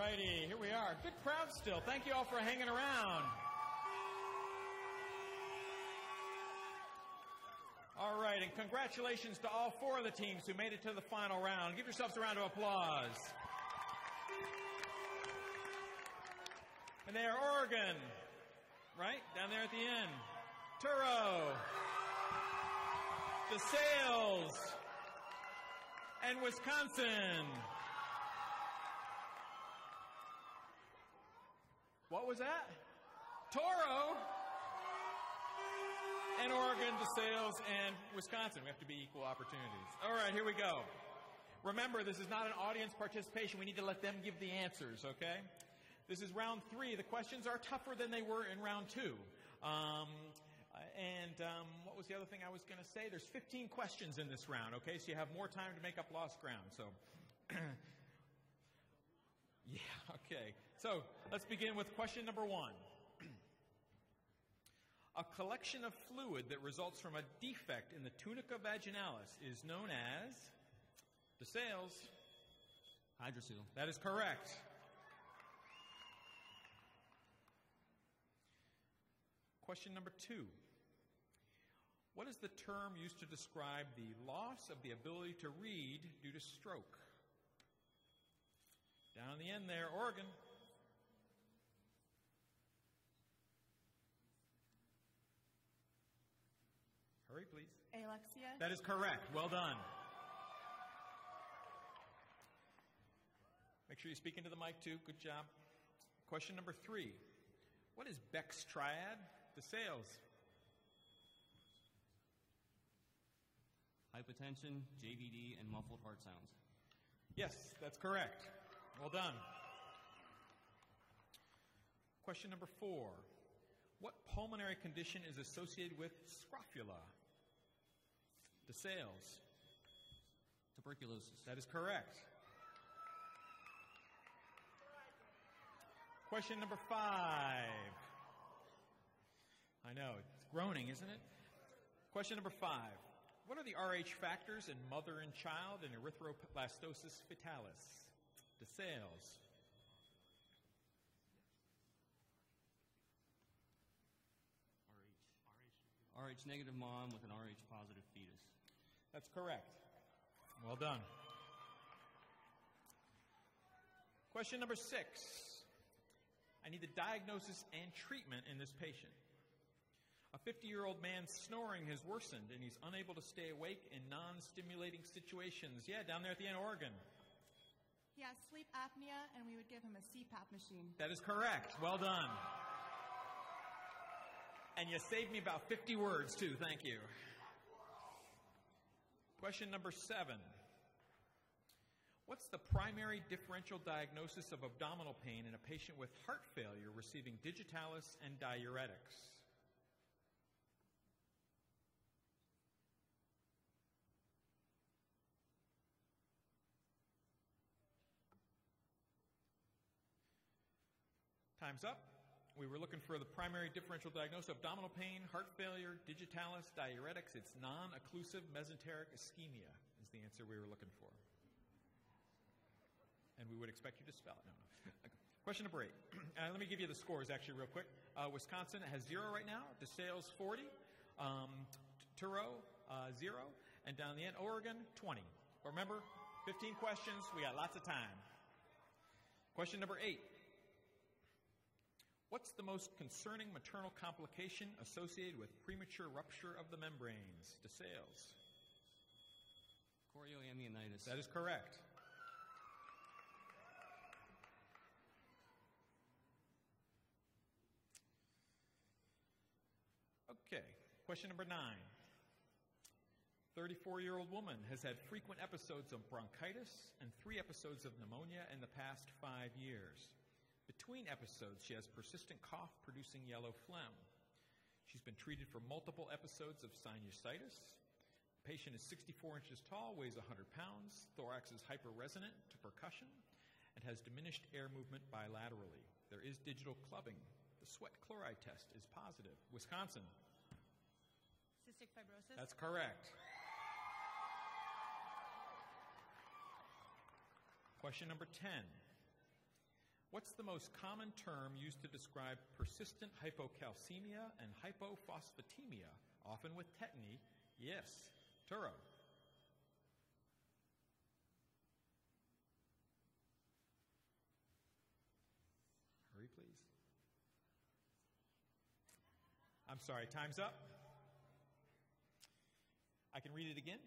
Righty, here we are. Good crowd still. Thank you all for hanging around. All right, and congratulations to all four of the teams who made it to the final round. Give yourselves a round of applause. And they are Oregon, right? Down there at the end. Touro, DeSales, and Wisconsin. Was that? Touro and Oregon, DeSales, and Wisconsin. We have to be equal opportunities. All right, here we go. Remember, this is not an audience participation. We need to let them give the answers, okay? This is round three. The questions are tougher than they were in round two. Um, and um, what was the other thing I was going to say? There's 15 questions in this round, okay? So you have more time to make up lost ground. So, yeah, okay. So let's begin with question number one. A collection of fluid that results from a defect in the tunica vaginalis is known as DeSales. Hydrocele. That is correct. Question number two. What is the term used to describe the loss of the ability to read due to stroke? Down in the end there, Oregon. Hurry, please. Alexia. That is correct. Well done. Make sure you speak into the mic too. Good job. Question number three. What is Beck's triad? DeSales. Hypotension, JVD, and muffled heart sounds. Yes, that's correct. Well done. Question number four. What pulmonary condition is associated with scrofula? DeSales. Tuberculosis. That is correct. Question number five. I know, it's groaning, isn't it? Question number five. What are the RH factors in mother and child in erythroblastosis fetalis? DeSales. RH. RH negative mom with an RH positive fetus. That's correct. Well done. Question number six. I need the diagnosis and treatment in this patient. A 50 year old man's snoring has worsened and he's unable to stay awake in non stimulating situations. Yeah, down there at the end, Oregon. He has sleep apnea, and we would give him a CPAP machine. That is correct. Well done. And you saved me about 50 words, too. Thank you. Question number seven. What's the primary differential diagnosis of abdominal pain in a patient with heart failure receiving digitalis and diuretics? Time's up. We were looking for the primary differential diagnosis of abdominal pain, heart failure, digitalis, diuretics. It's non occlusive mesenteric ischemia, is the answer we were looking for. And we would expect you to spell it. No, no. Question number eight. Uh, let me give you the scores actually, real quick. Uh, Wisconsin has zero right now, DeSales 40, um, Touro uh, zero, and down the end, Oregon 20. Remember, 15 questions, we got lots of time. Question number eight. What's the most concerning maternal complication associated with premature rupture of the membranes? DeSales. Chorioamnionitis. That is correct. Okay, question number nine. 34 year old woman has had frequent episodes of bronchitis and three episodes of pneumonia in the past five years. Between episodes, she has persistent cough producing yellow phlegm. She's been treated for multiple episodes of sinusitis. The patient is 64 inches tall, weighs 100 pounds, thorax is hyperresonant to percussion, and has diminished air movement bilaterally. There is digital clubbing. The sweat chloride test is positive. Wisconsin. Cystic fibrosis. That's correct. Question number 10. What's the most common term used to describe persistent hypocalcemia and hypophosphatemia, often with tetany? Yes, Touro. Hurry, please. I'm sorry, time's up. I can read it again.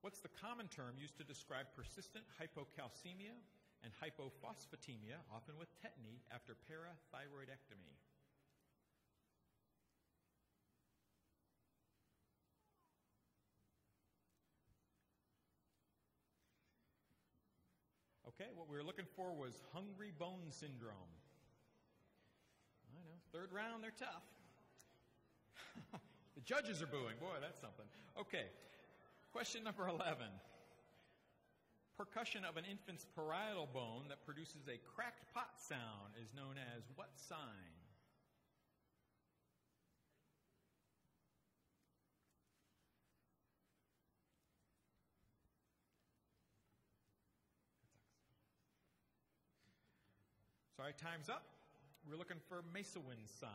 What's the common term used to describe persistent hypocalcemia and hypophosphatemia, often with tetany, after parathyroidectomy? Okay, what we were looking for was hungry bone syndrome. I know, third round, they're tough. the judges are booing. Boy, that's something. Okay, question number 11. Percussion of an infant's parietal bone that produces a cracked pot sound is known as what sign? Sorry, time's up. We're looking for Macewen sign.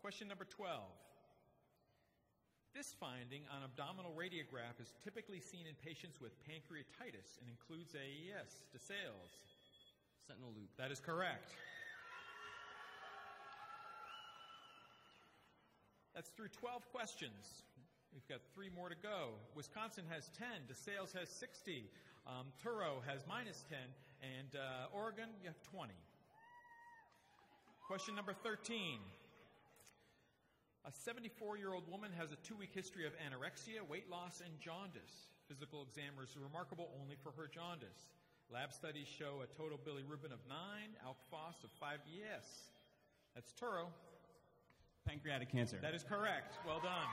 Question number 12. This finding on abdominal radiograph is typically seen in patients with pancreatitis and includes AES, DeSales. Sentinel loop. That is correct. That's through 12 questions. We've got three more to go. Wisconsin has 10, DeSales has 60, um, Touro has minus 10, and uh, Oregon, you have 20. Question number 13. A 74 year old woman has a two week history of anorexia, weight loss, and jaundice. Physical exam is remarkable only for her jaundice. Lab studies show a total bilirubin of 9, alk phos of 5. Yes. That's Touro. Pancreatic cancer. That is correct. Well done.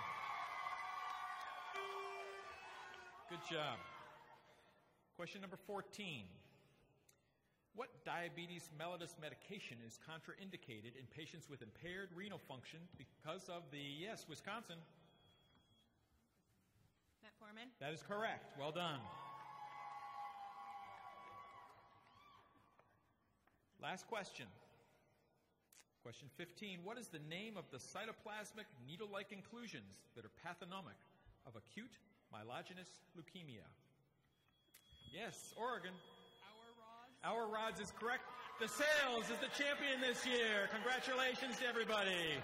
Good job. Question number 14. What diabetes mellitus medication is contraindicated in patients with impaired renal function because of the, yes, Wisconsin? Metformin. That is correct. Well done. Last question. Question 15. What is the name of the cytoplasmic needle like inclusions that are pathognomic of acute myelogenous leukemia? Yes, Oregon. Auer Rods is correct. DeSales is the champion this year. Congratulations to everybody.